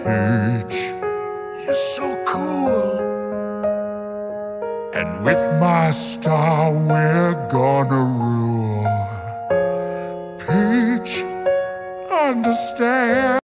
Peach, you're so cool. And with my star, we're gonna rule. Peach, understand.